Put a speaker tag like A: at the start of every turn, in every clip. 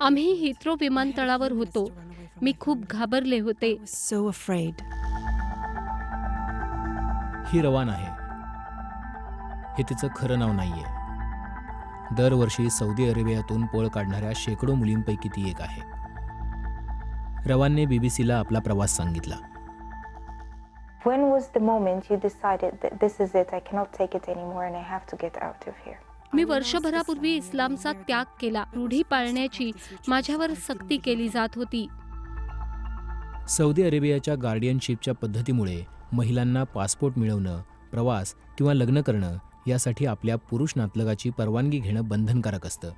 A: आम्ही हिथ्रो विमानतळावर होतो. मी खूप घाबरले होते.
B: सो अफ्रेड
C: ही रवान आहे. हे तिचं खरं नाव नाहीये. दरवर्षी सौदी अरेबियातून पळ काढणाऱ्या शेकडो मुलींपैकी ती एक आहे. रवानने बीबीसीला आपला प्रवास सांगितला.
D: When was the moment you decided that this is it, I cannot take it anymore and I have to get out of here?
A: मी वर्षभरापूर्वी इस्लामचा त्याग केला. रूढी पाळण्याची माझ्यावर सक्ती केली जात होती.
C: सौदी अरेबियाच्या गार्डियनशिपच्या पद्धतीमुळे महिलांना पासपोर्ट मिळवणं प्रवास किंवा लग्न करणं यासाठी आपल्या पुरुष नातलगाची परवानगी घेणं बंधनकारक असतं.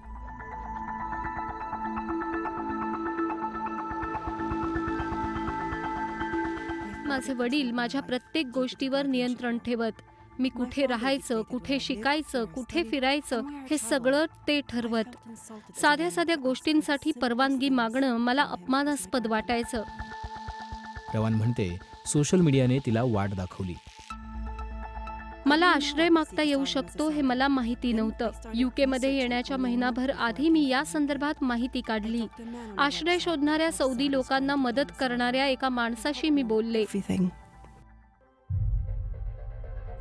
A: माझे वडील माझ्या प्रत्येक गोष्टीवर नियंत्रण ठेवत. मी कुठे राहायचं कुठे शिकायचं कुठे फिरायचं हे सगळं ते ठरवत. साध्या साध्या गोष्टींसाठी परवानगी मागणं मला अपमानास्पद वाटायचं.
C: रवान म्हणते सोशल मीडियाने तिला वाट दाखवली.
A: मला आश्रय मागता येऊ शकतो हे मला माहिती नव्हतं. युके मध्ये येण्याच्या महिनाभर आधी मी या संदर्भात माहिती काढली. आश्रय शोधणाऱ्या सौदी लोकांना मदत करणाऱ्या एका माणसाशी मी बोलले.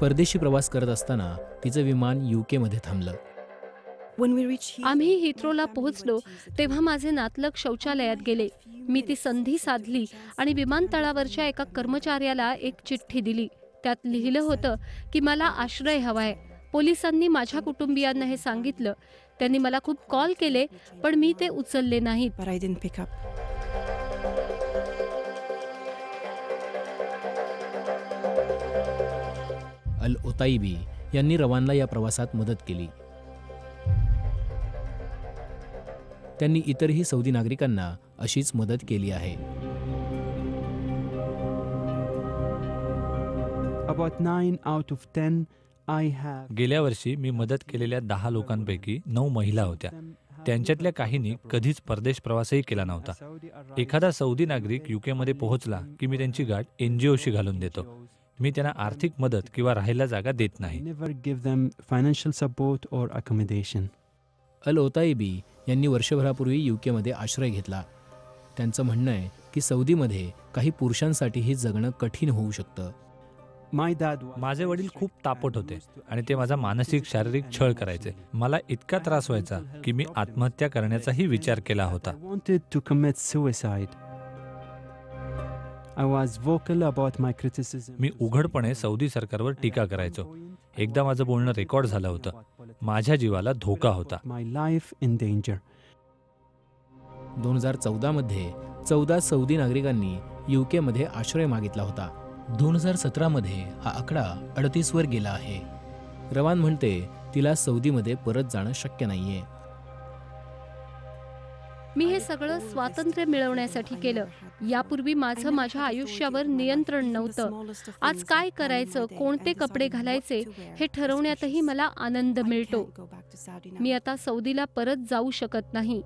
C: परदेशी प्रवास करत असताना तिचं विमान थांबलं.
B: We reached Heathrow,
A: आम्ही हिथ्रोला पोहोचलो तेव्हा माझे नातलग शौचालयात गेले. मी ती संधी साधली आणि विमानतळावरच्या एका कर्मचाऱ्याला एक चिठ्ठी दिली. त्यात लिहिलं होतं की मला आश्रय हवाय. पोलिसांनी माझ्या कुटुंबियांना हे सांगितलं. त्यांनी मला खूप कॉल केले पण मी ते उचलले नाहीत.
B: But
C: अल ओताईबी यांनी रवानला या प्रवासात मदत केली. त्यांनी इतरही सौदी नागरिकांना अशीच मदत केली आहे.
E: About 9 out of 10, I have.
F: गेल्या वर्षी मी मदत केलेल्या दहा लोकांपैकी नऊ महिला होत्या. त्यांच्यातल्या काहींनी कधीच परदेश प्रवासही केला नव्हता. एखादा सौदी नागरिक युकेमध्ये पोहोचला की मी त्यांची गाठ एनजीओशी घालून देतो. मी त्यांना आर्थिक मदत किंवा राहायला जागा देत नाही.
C: अल ओताईबी यांनी वर्षभरापूर्वी यूकेमध्ये आश्रय घेतला. त्यांचं म्हणणं आहे की सौदीमध्ये काही पुरुषांसाठीही जगणं कठीण होऊ शकतं.
E: Dad was
F: माझे वडील खूप तापट होते आणि ते माझा मानसिक शारीरिक छळ करायचे. मला इतका त्रास व्हायचा की मी आत्महत्या करण्याचाही विचार केला होता. मी उघडपणे सौदी सरकारवर टीका करायचो. एकदा माझं बोलणं रेकॉर्ड झालं होतं. माझ्या जीवाला धोका होता.
E: My life in danger.
C: दोन हजार चौदामध्ये चौदा सौदी नागरिकांनी यूकेमध्ये आश्रय मागितला होता. दोन हजार सतरामध्ये हा आकडा अडतीसवर गेला आहे. रवान म्हणते तिला सौदीमध्ये परत जाणं शक्य नाहीये.
A: मी हे सगळं स्वातंत्र्य मिळवण्यासाठी केलं. यापूर्वी माझं माझ्या आयुष्यावर नियंत्रण नव्हतं. आज काय करायचं कोणते कपडे घालायचे हे ठरवण्यातही मला आनंद मिळतो. मी आता सौदीला परत जाऊ शकत नाही.